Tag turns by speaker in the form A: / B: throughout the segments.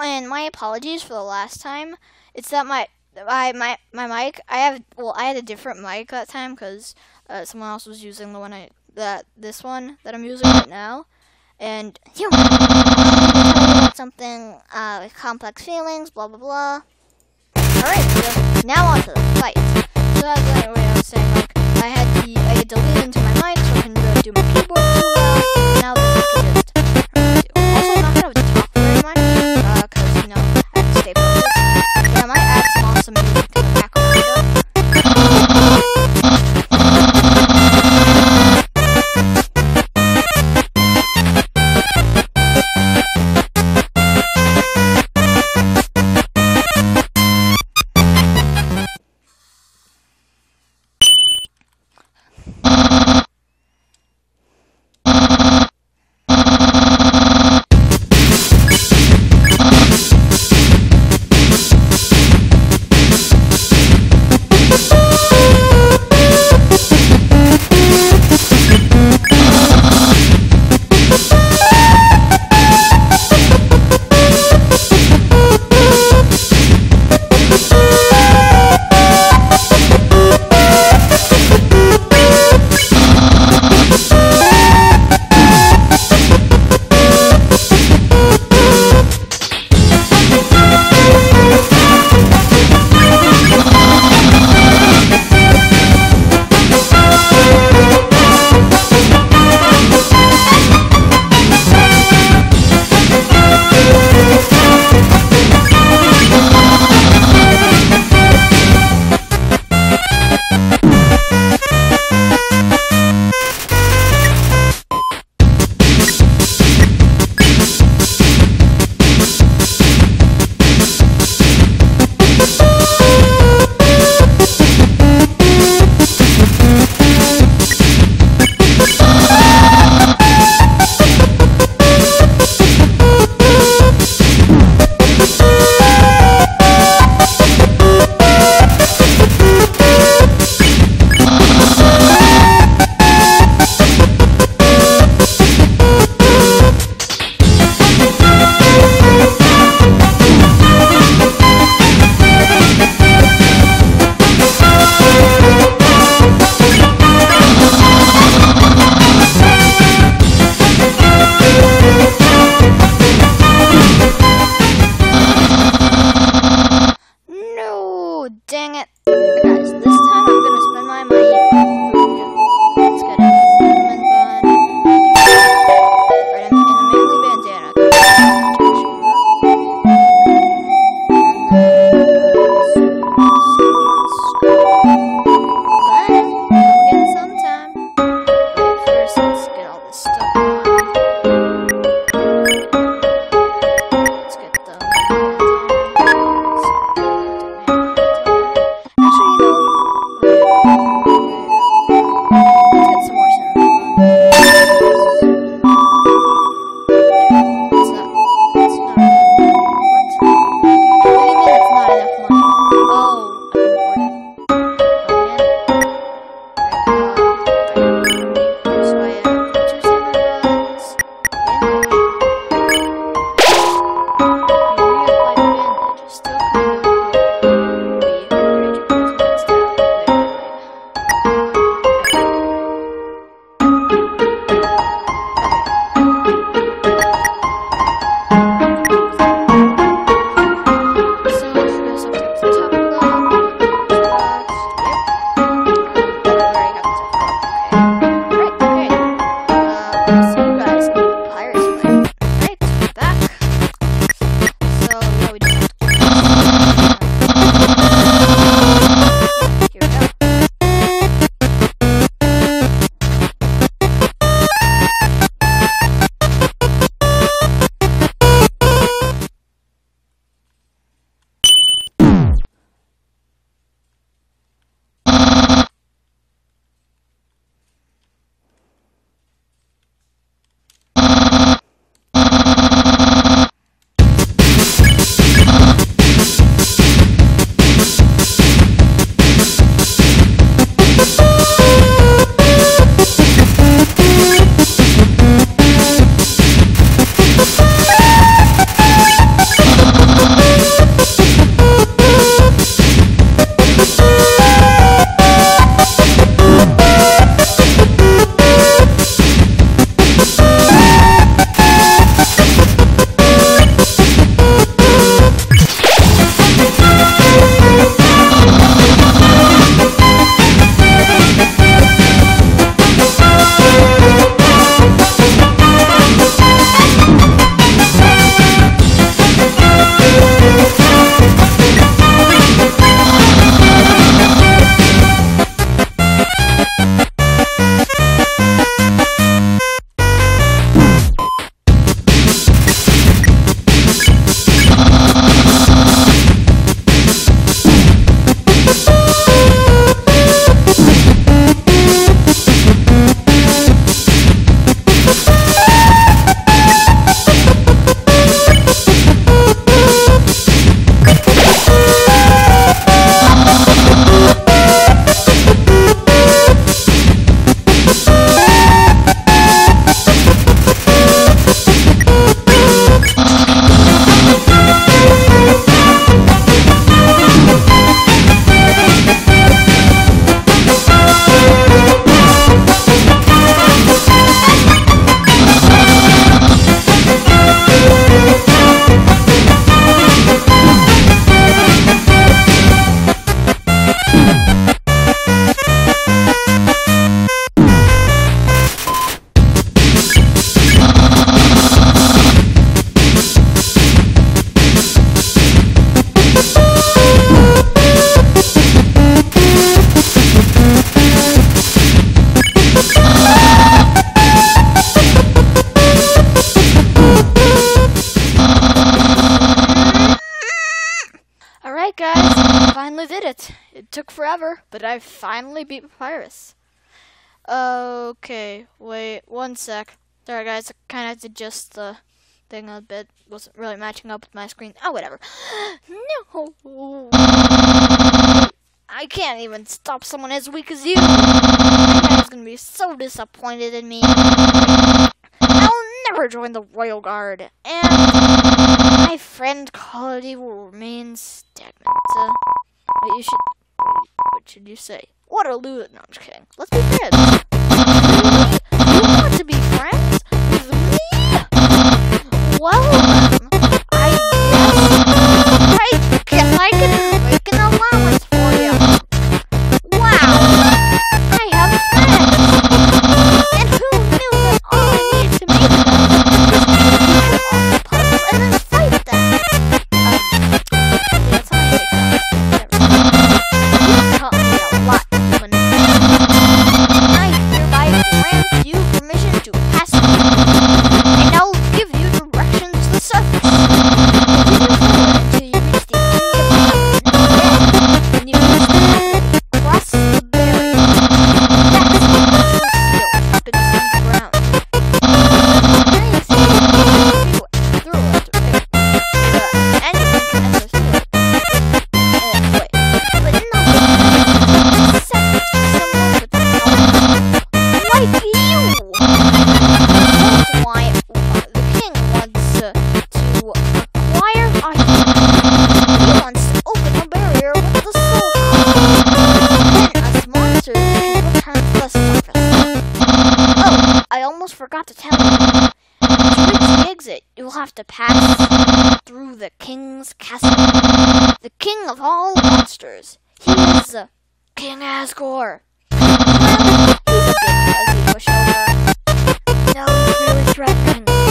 A: and my apologies for the last time. It's that my I my my mic. I have well, I had a different mic that time because uh, someone else was using the one I that this one that I'm using right now, and you something uh, complex feelings, blah blah blah. All right, so now on to the fight. So as I was saying, like I had the I had to lean into my mic so I can really do my keyboard. Now can just uh. Also, not very much because you know I have I might add some awesome forever, but I finally beat Papyrus. Okay, wait one sec. Sorry, guys, I kind of had to adjust the thing a bit. Wasn't really matching up with my screen. Oh, whatever. no! I can't even stop someone as weak as you! Dad's gonna be so disappointed in me. I'll never join the Royal Guard, and my friend quality will remain stagnant. What you should, what should you say? Waterloo? No, I'm just kidding. Let's be friends. You want to be friends with me? Well, almost forgot to tell you. To reach the exit, you'll have to pass through the king's castle. The king of all monsters. He is uh, King Asgore. Well, he's a bit fuzzy pushover. No, he's really threatening.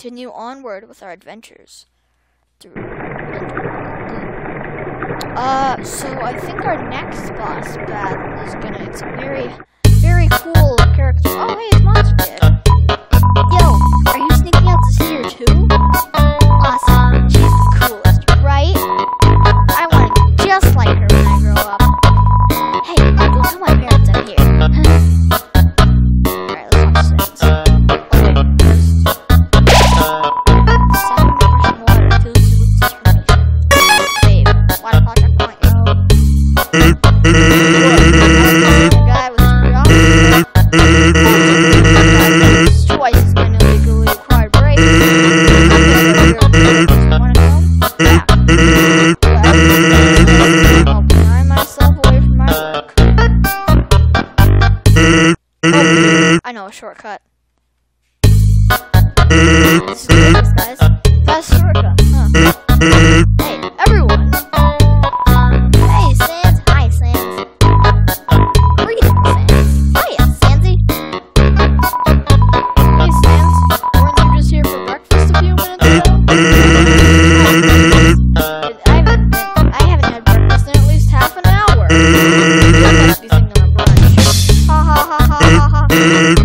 A: Continue onward with our adventures. Uh, so I think our next boss battle is gonna. It's a very, very cool character. Oh, hey, it's Monster Kid. Yo, are you sneaking out see her too? Awesome. I know a shortcut. Shortcut, huh? Hey, everyone! Hey, Sans. Hi, Sans. Greetings, Sans. Hiya, Sansy. Hey, Sans. Weren't you just here for breakfast a few minutes ago? I haven't, I had breakfast in at least half an hour. You I'm brunch. Ha ha ha ha ha ha.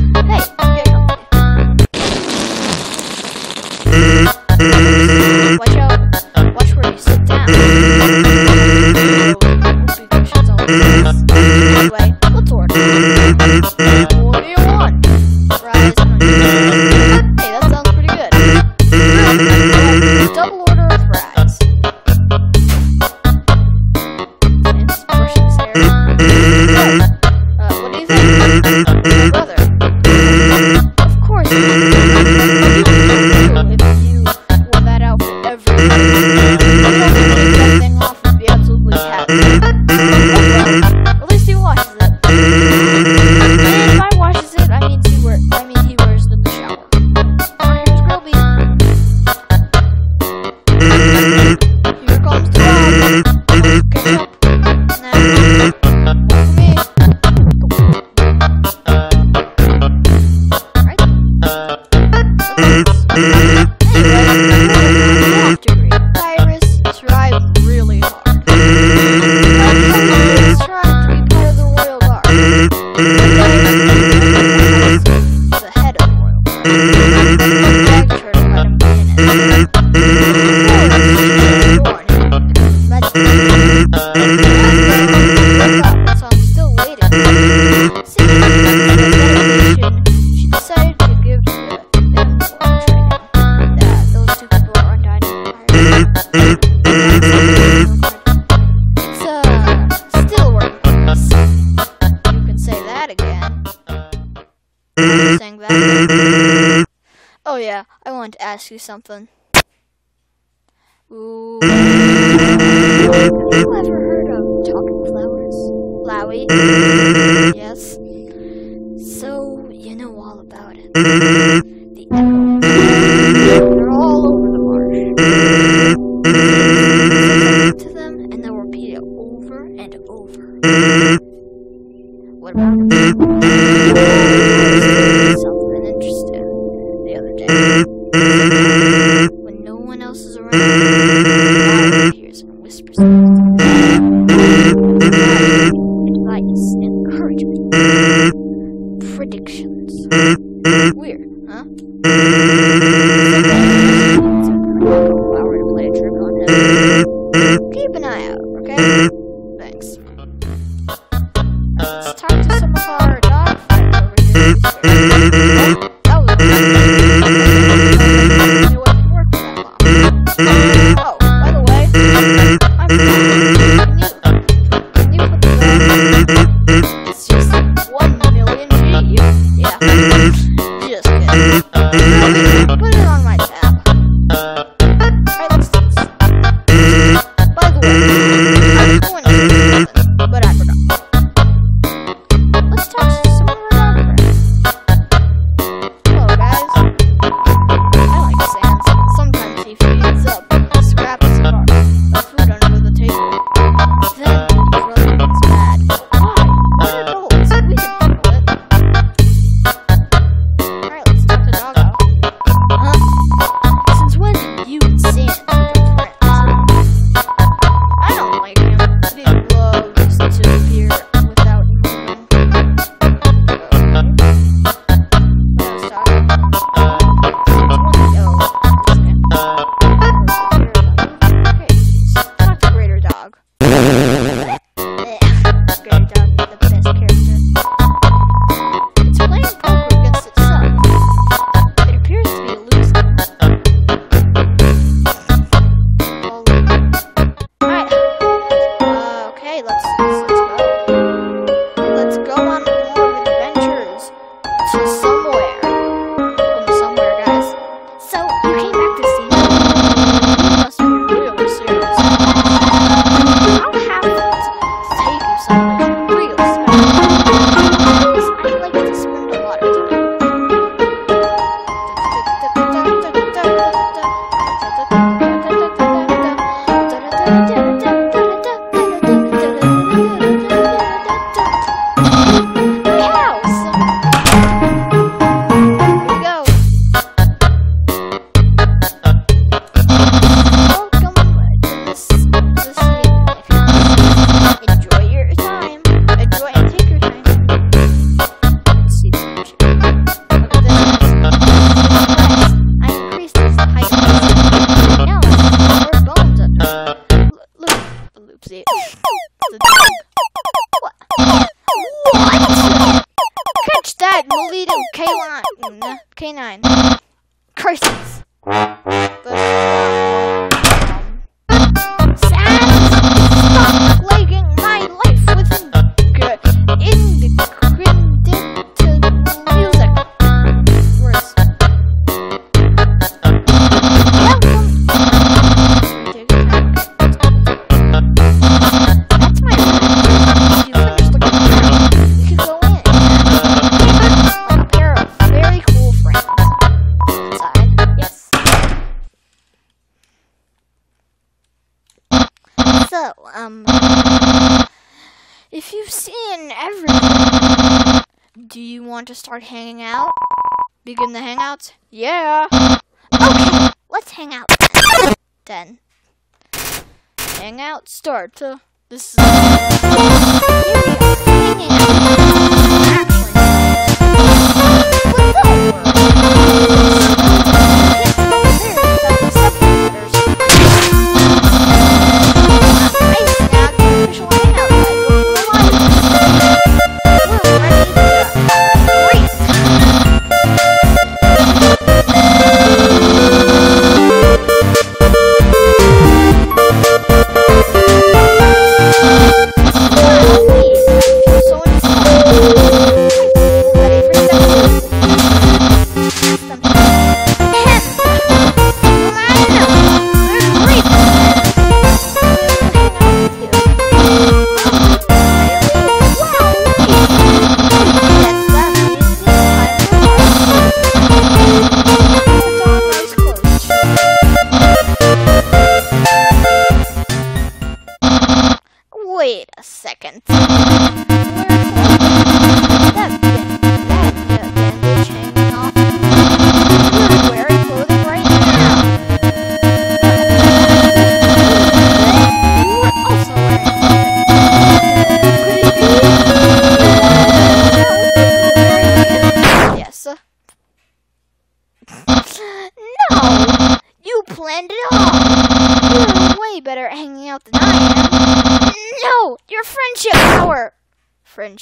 A: yeah, I want to ask you something. Ooh. Who ever heard of talking flowers? Yes? So, you know all about it. The Do you want to start hanging out? Begin the hangouts? Yeah! Okay, let's hang out. Then. Hangout start. This is.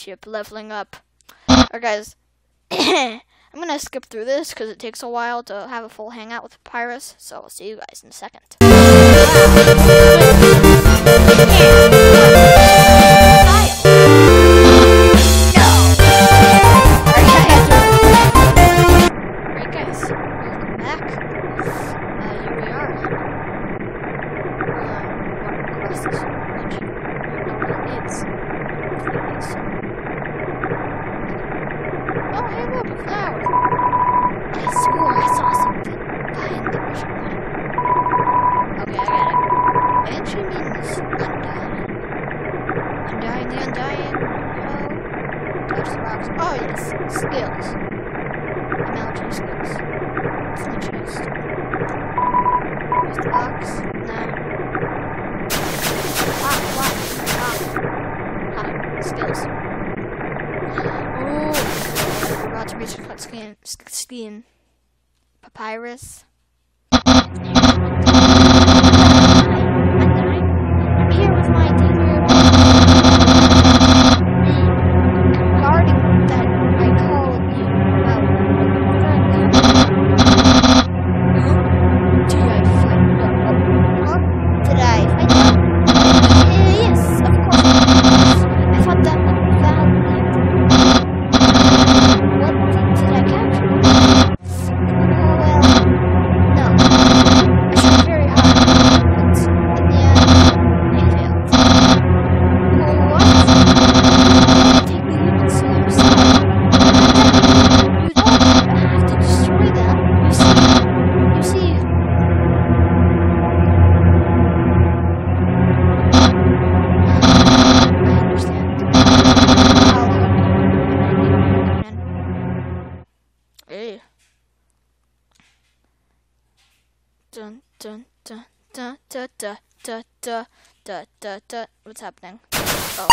A: Friendship leveling up. Uh. Alright, guys. I'm gonna skip through this because it takes a while to have a full hangout with Papyrus. So I'll see you guys in a second. Dun dun dun dun dun dun dun dun dun dun. What's happening? Oh.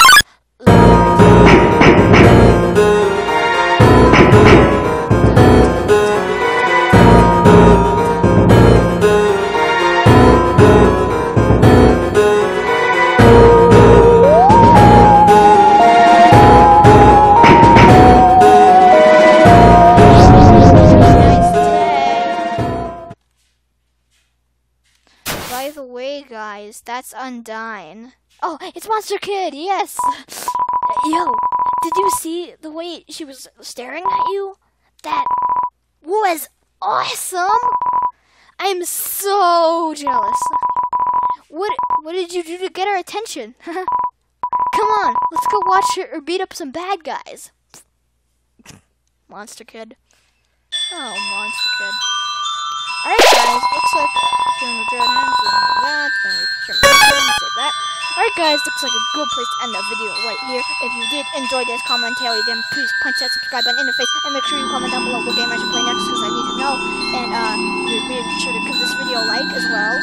A: Oh, it's Monster Kid, yes! Yo, did you see the way she was staring at you? That was awesome! I'm so jealous. What what did you do to get her attention? Come on, let's go watch her or beat up some bad guys. Monster Kid. Oh, Monster Kid. Alright guys, looks like doing the dread hands, all that, that. Alright guys, looks like a good place to end the video right here. If you did enjoy this commentary, then please punch that subscribe button in the face and make sure you comment down below what game I should play next because I need to know. And uh, make sure to give this video a like as well.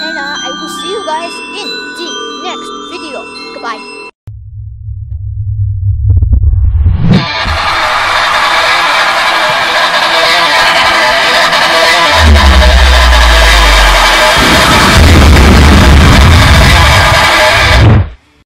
A: And uh, I will see you guys in the next video. Goodbye.